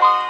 Bye.